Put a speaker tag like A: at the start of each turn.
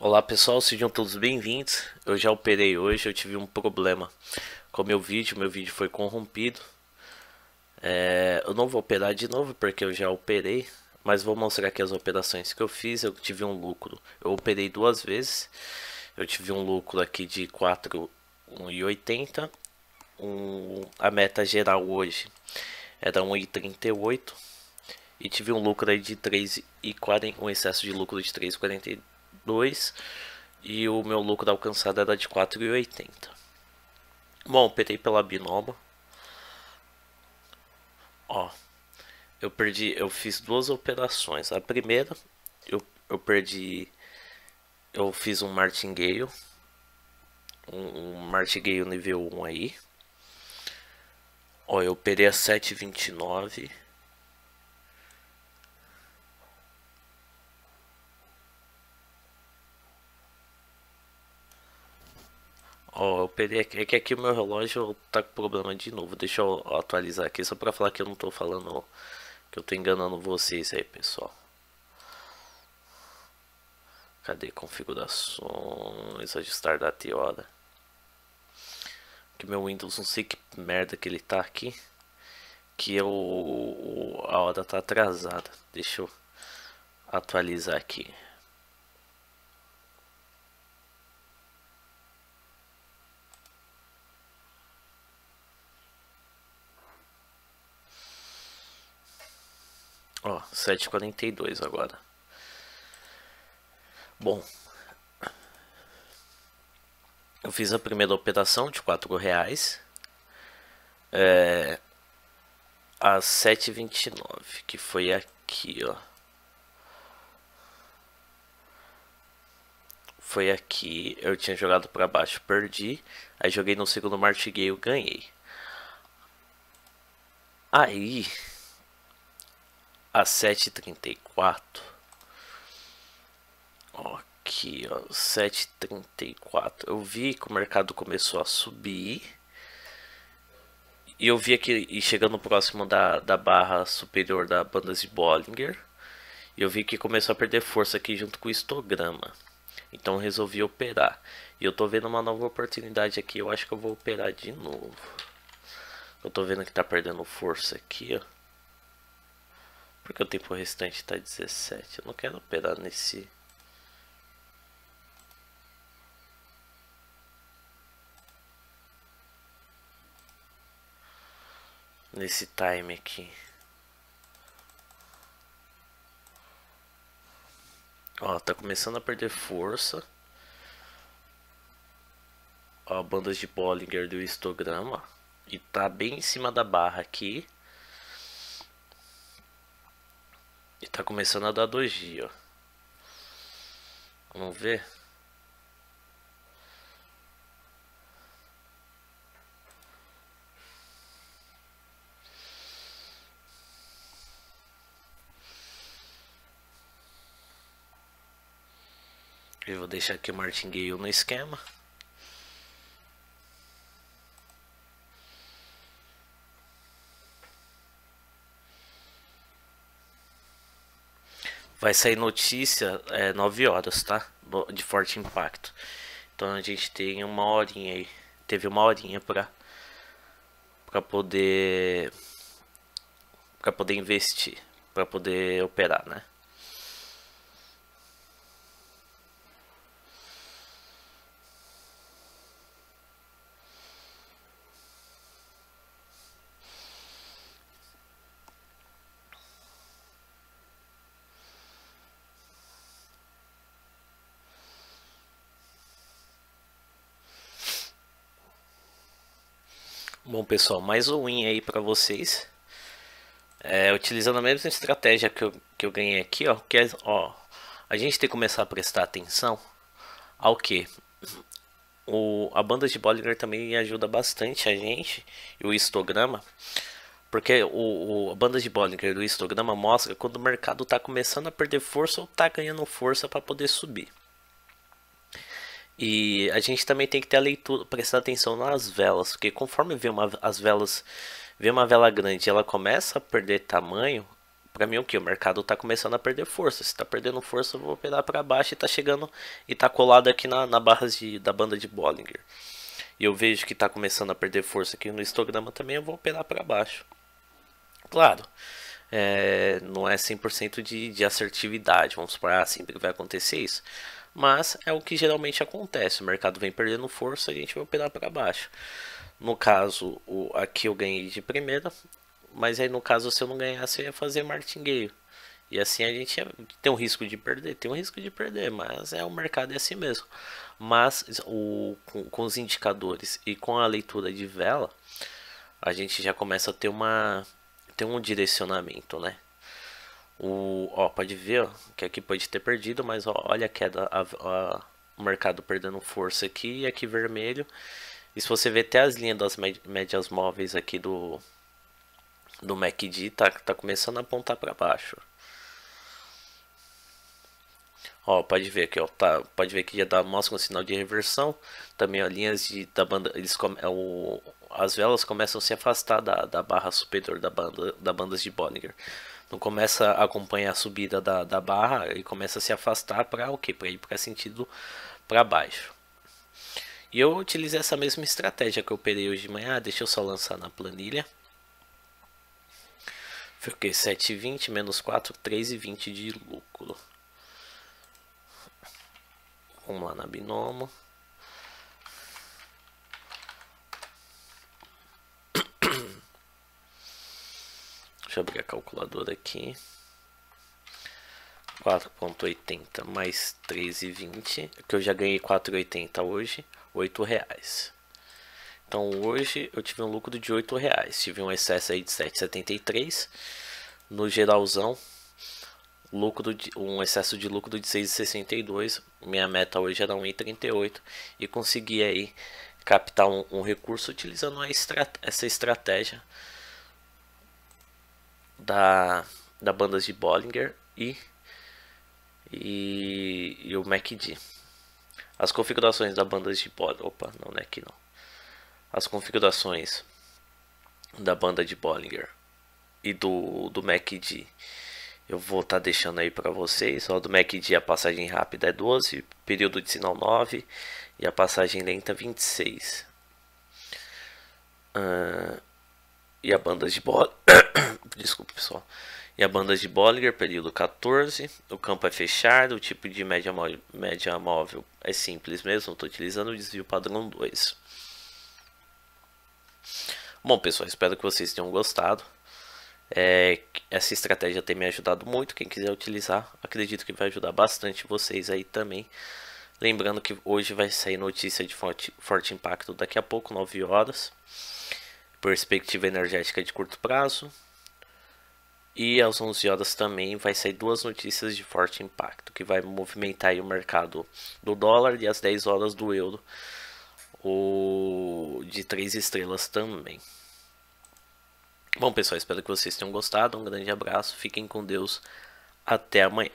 A: Olá pessoal, sejam todos bem-vindos. Eu já operei hoje, eu tive um problema com meu vídeo, meu vídeo foi corrompido. É, eu não vou operar de novo porque eu já operei, mas vou mostrar aqui as operações que eu fiz. Eu tive um lucro, eu operei duas vezes. Eu tive um lucro aqui de 4,80. Um, a meta geral hoje era 1,38 e tive um lucro aí de 3,40, um excesso de lucro de 3,42 2 e o meu lucro alcançado era de 4,80. Bom, operei pela Binoma. Ó, eu perdi, eu fiz duas operações. A primeira, eu, eu perdi, eu fiz um martingale, um, um martingale nível 1 aí. Ó, eu operei a 7,29 Ó, eu perdi aqui, é que aqui o meu relógio tá com problema de novo. Deixa eu atualizar aqui só pra falar que eu não tô falando que eu tô enganando vocês aí, pessoal. Cadê configurações, ajustar data e hora? Que meu Windows não sei que merda que ele tá aqui. Que eu, a hora tá atrasada. Deixa eu atualizar aqui. Ó, 7,42 agora. Bom, eu fiz a primeira operação de 4 reais. É, a 7,29, que foi aqui, ó. Foi aqui, eu tinha jogado para baixo, perdi. Aí joguei no segundo martingale, ganhei. Aí, a 7,34. Aqui, ó, 7,34. Eu vi que o mercado começou a subir. E eu vi aqui, e chegando próximo da, da barra superior da banda de Bollinger. Eu vi que começou a perder força aqui junto com o histograma. Então resolvi operar. E eu tô vendo uma nova oportunidade aqui. Eu acho que eu vou operar de novo. Eu tô vendo que tá perdendo força aqui, ó. Porque o tempo restante está 17. Eu não quero operar nesse... Nesse time aqui. Ó, tá começando a perder força. Ó, bandas de Bollinger do histograma. E tá bem em cima da barra aqui. E tá começando a dar doji, ó. Vamos ver. Eu vou deixar aqui o martingale no esquema. Vai sair notícia é, 9 horas, tá? De forte impacto. Então a gente tem uma horinha aí. Teve uma horinha pra, pra poder. pra poder investir. Pra poder operar, né? Bom pessoal, mais um win aí para vocês. É, utilizando a mesma estratégia que eu, que eu ganhei aqui, ó, que é, ó, a gente tem que começar a prestar atenção ao que o, a banda de Bollinger também ajuda bastante a gente e o histograma, porque o, o a banda de Bollinger do histograma mostra quando o mercado está começando a perder força ou está ganhando força para poder subir. E a gente também tem que ter a leitura, prestar atenção nas velas, porque conforme vê uma, as velas, vê uma vela grande, ela começa a perder tamanho, para mim o que? O mercado está começando a perder força. Se está perdendo força, eu vou operar para baixo e está chegando e está colado aqui na, na barra de, da banda de Bollinger. E eu vejo que está começando a perder força aqui no histograma também, eu vou operar para baixo. Claro, é, não é 100% de, de assertividade, vamos supor, ah, sempre vai acontecer isso. Mas é o que geralmente acontece, o mercado vem perdendo força, a gente vai operar para baixo. No caso, o, aqui eu ganhei de primeira, mas aí no caso se eu não ganhasse eu ia fazer martingale. E assim a gente tem um risco de perder, tem um risco de perder, mas é o mercado é assim mesmo. Mas o, com, com os indicadores e com a leitura de vela, a gente já começa a ter uma ter um direcionamento, né? O, ó, pode ver ó, que aqui pode ter perdido, mas ó, olha a queda, a, a, o mercado perdendo força aqui e aqui vermelho. E se você ver até as linhas das médias móveis aqui do do MACD tá, tá começando a apontar para baixo. Ó, pode ver aqui, ó, tá, pode ver que já dá, mostra um sinal de reversão. Também, ó, linhas de, da banda, eles é o, as velas começam a se afastar da, da barra superior da banda, da bandas de Bollinger. Não começa a acompanhar a subida da, da barra e começa a se afastar para o que? Para ir para sentido para baixo. E eu utilizei essa mesma estratégia que eu operei hoje de manhã. Deixa eu só lançar na planilha. Fiquei 7,20 menos 4, 3,20 de lucro. Vamos lá na binomo. Deixa eu abrir a calculadora aqui. 4.80 mais 3,20, que eu já ganhei 4,80 hoje, 8 reais. Então hoje eu tive um lucro de 8 reais, tive um excesso aí de 7,73. No geralzão, lucro de, um excesso de lucro de 6,62. Minha meta hoje era 1,38 e consegui aí captar um, um recurso utilizando estrat essa estratégia da, da bandas de Bollinger e, e, e o MACD. As configurações da bandas de Bollinger, opa, não, não é aqui não. As configurações da banda de Bollinger e do, do MACD eu vou estar tá deixando aí para vocês. O do MACD a passagem rápida é 12, período de sinal 9 e a passagem lenta 26. Uh, e a banda de Bollinger, desculpa pessoal, e a banda de Bollinger, período 14, o campo é fechado, o tipo de média móvel, média móvel é simples mesmo, estou utilizando o desvio padrão 2. Bom pessoal, espero que vocês tenham gostado. É, essa estratégia tem me ajudado muito. Quem quiser utilizar, acredito que vai ajudar bastante vocês aí também. Lembrando que hoje vai sair notícia de forte, forte impacto daqui a pouco, 9 horas. Perspectiva energética de curto prazo. E às 11 horas também vai sair duas notícias de forte impacto, que vai movimentar o mercado do dólar e às 10 horas do euro, o de 3 estrelas também. Bom, pessoal, espero que vocês tenham gostado. Um grande abraço, fiquem com Deus. Até amanhã.